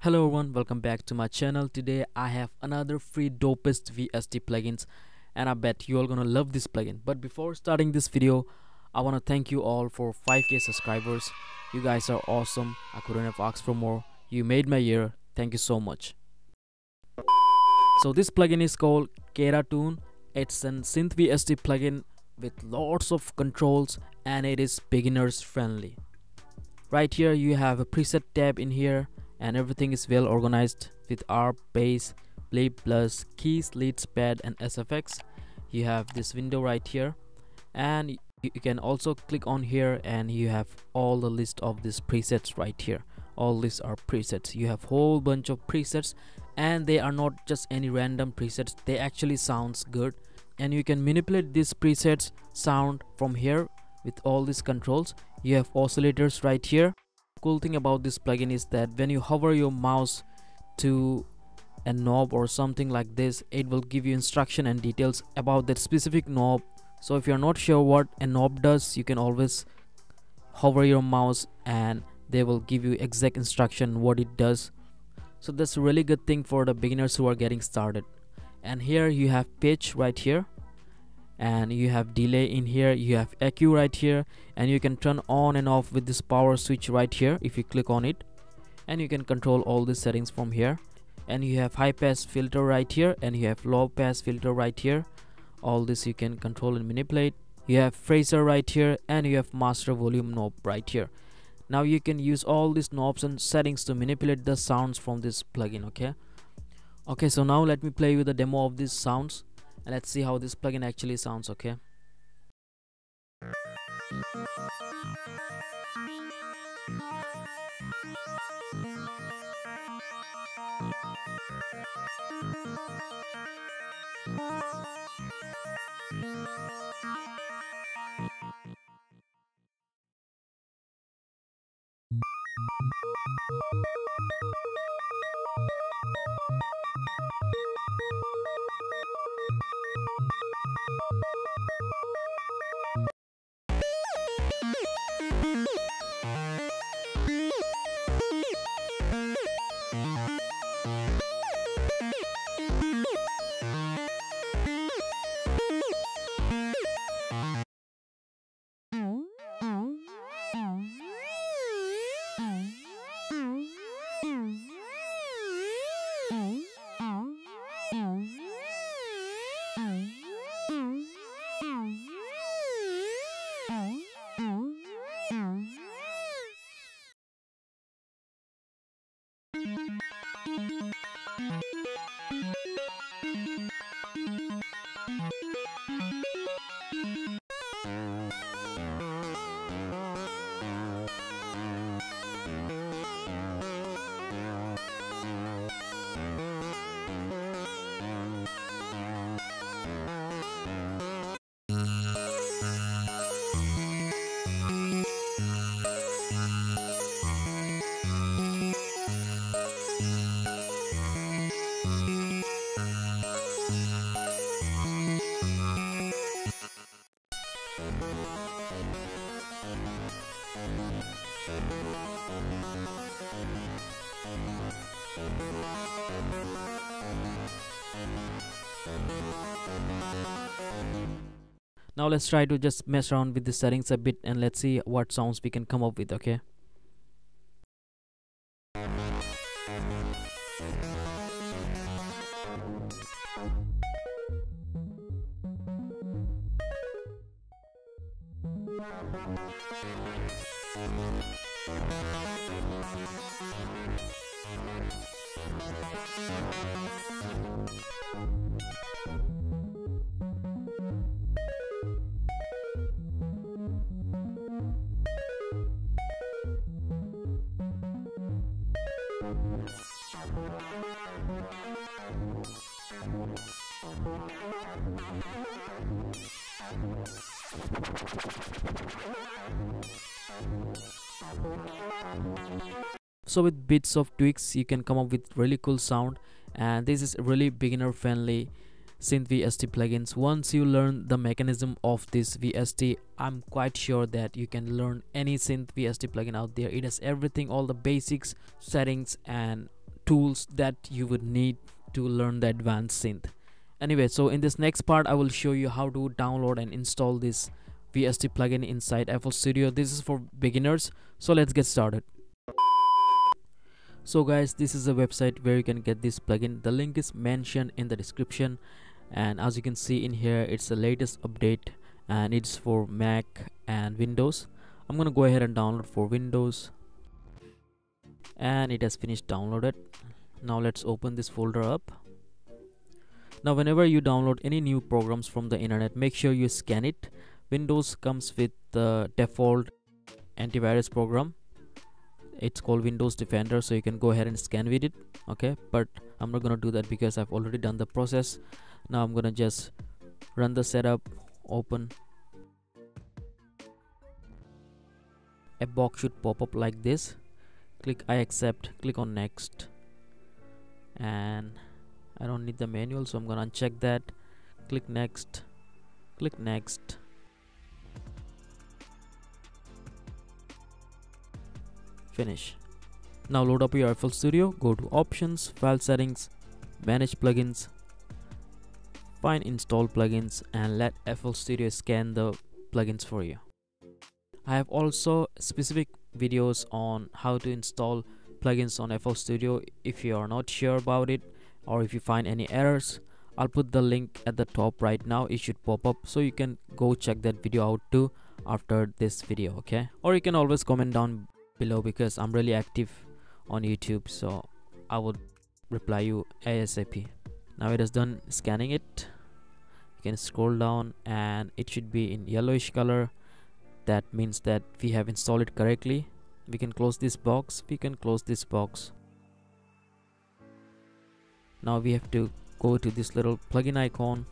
Hello everyone, welcome back to my channel. Today I have another free dopest VST plugins and I bet you all gonna love this plugin. But before starting this video, I wanna thank you all for 5k subscribers. You guys are awesome. I couldn't have asked for more. You made my year. Thank you so much. So this plugin is called Kairatune. It's an synth VST plugin with lots of controls and it is beginners friendly. Right here you have a preset tab in here and everything is well organized with ARP, bass, play plus, keys, leads, pad and SFX. You have this window right here and you can also click on here and you have all the list of these presets right here all these are presets you have whole bunch of presets and they are not just any random presets they actually sounds good and you can manipulate these presets sound from here with all these controls. You have oscillators right here. Cool thing about this plugin is that when you hover your mouse to a knob or something like this it will give you instruction and details about that specific knob. So if you're not sure what a knob does you can always hover your mouse and they will give you exact instruction what it does. So that's a really good thing for the beginners who are getting started. And here you have pitch right here and you have delay in here you have EQ right here and you can turn on and off with this power switch right here if you click on it. And you can control all the settings from here. And you have high pass filter right here and you have low pass filter right here. All this you can control and manipulate. You have phaser right here and you have master volume knob right here. Now you can use all these knobs and settings to manipulate the sounds from this plugin okay? Okay so now let me play with the demo of these sounds and let's see how this plugin actually sounds okay Oh. Now let's try to just mess around with the settings a bit and let's see what sounds we can come up with okay so with bits of tweaks you can come up with really cool sound. And this is really beginner friendly synth vst plugins. Once you learn the mechanism of this vst i'm quite sure that you can learn any synth vst plugin out there. It has everything all the basics settings and tools that you would need to learn the advanced synth. Anyway so in this next part i will show you how to download and install this vst plugin inside fl studio. This is for beginners so let's get started. So guys this is a website where you can get this plugin. The link is mentioned in the description and as you can see in here it's the latest update and it's for Mac and Windows. I'm gonna go ahead and download for Windows. And it has finished downloaded. Now let's open this folder up. Now whenever you download any new programs from the internet make sure you scan it. Windows comes with the default antivirus program it's called Windows Defender so you can go ahead and scan with it okay? But I'm not gonna do that because I've already done the process. Now I'm gonna just run the setup open. A box should pop up like this. Click I accept click on next. And I don't need the manual so I'm gonna uncheck that. Click next click next finish. Now load up your FL Studio go to options file settings manage plugins find install plugins and let FL Studio scan the plugins for you. I have also specific videos on how to install plugins on FL Studio if you are not sure about it or if you find any errors. I'll put the link at the top right now. It should pop up so you can go check that video out too after this video okay? Or you can always comment down below because I'm really active on YouTube so I would reply you ASAP now it has done scanning it. You can scroll down and it should be in yellowish color. That means that we have installed it correctly. We can close this box. We can close this box. Now we have to go to this little plugin icon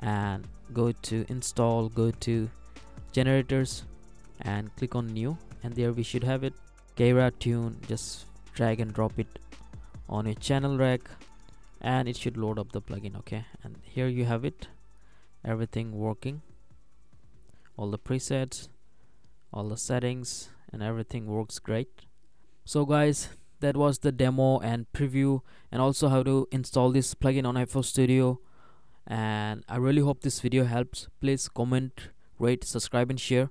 and go to install go to generators and click on new and there we should have it. Kairatune just drag and drop it on your channel rack. And it should load up the plugin okay? And here you have it. Everything working. All the presets all the settings and everything works great. So guys that was the demo and preview. And also how to install this plugin on FL Studio. And I really hope this video helps. Please comment rate subscribe and share